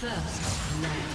First love.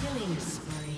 Killing spree.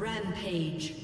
Rampage.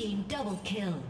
Team double kill.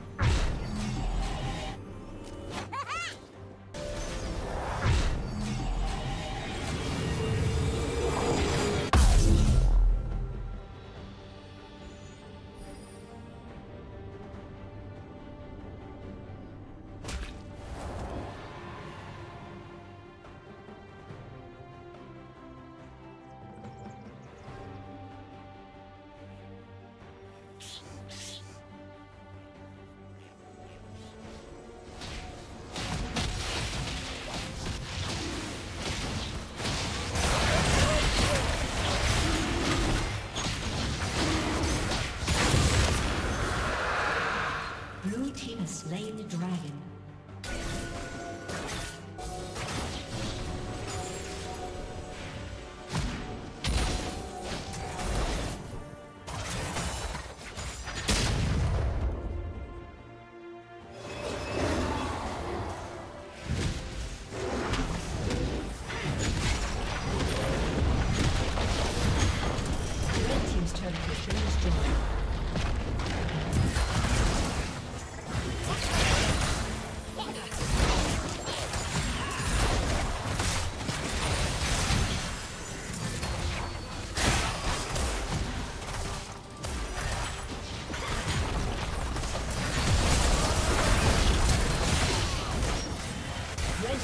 slain the dragon.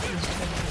team's turret.